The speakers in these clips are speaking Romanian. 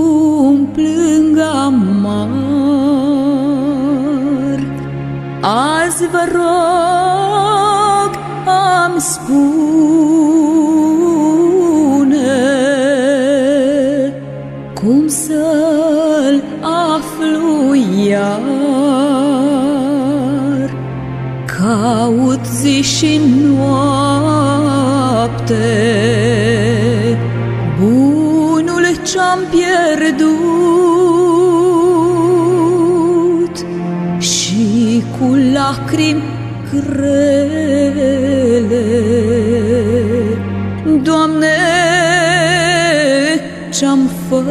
acum plâng amar. Azi vă rog, am spune cum să-l aflu iar. Caut zi și noapte bunul ce-am pierdut și cu lacrimi grele. Doamne, ce-am făcut?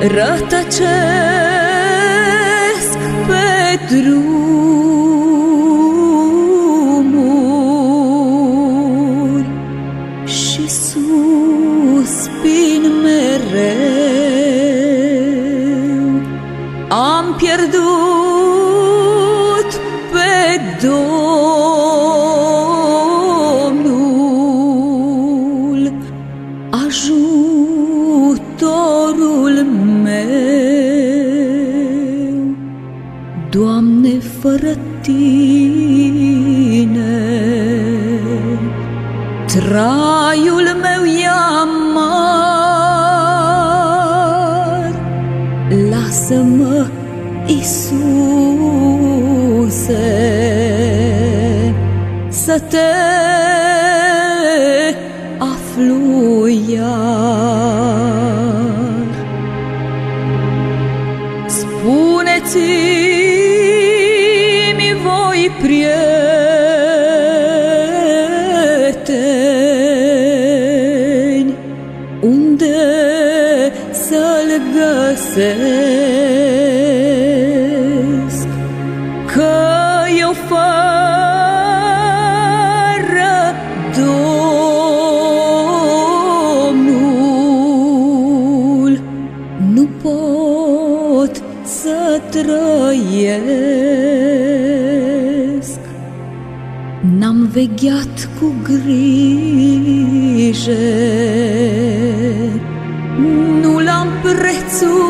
Rătăcesc pe drumuri Doamne, fără Tine, traiul meu e amar. Lasă-mă, Iisuse, să te aflu iar. Spuneți-mi găsesc, că eu fără Domnul nu pot să trăiesc. N-am vegheat cu grijă, nu l-am prețuit,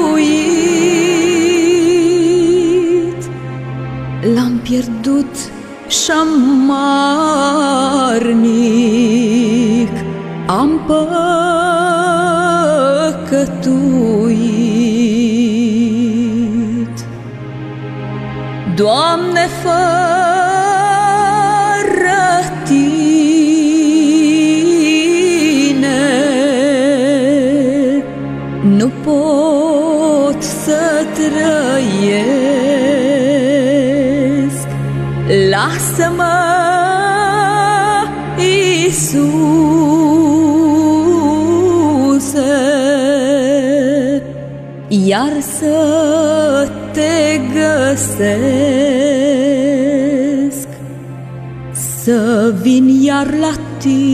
pierdut și-amarnic, am păcătuit. Doamne, fără Tine nu pot să trăiesc. Lasă-mă, Iisuse, iar să te găsesc, să vin iar la tine,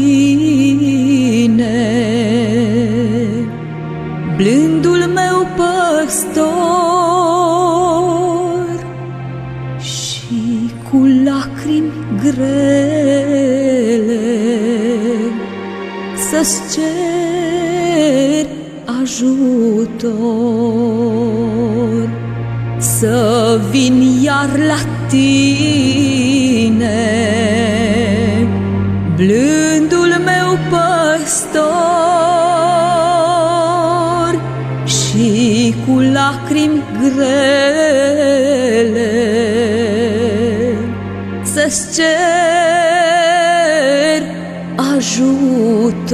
blândul meu păstor, lacrimi grele să-ți cer ajutor, să vin iar la tine, blândul meu păstor, și cu lacrimi grele să-ți cer ajutor.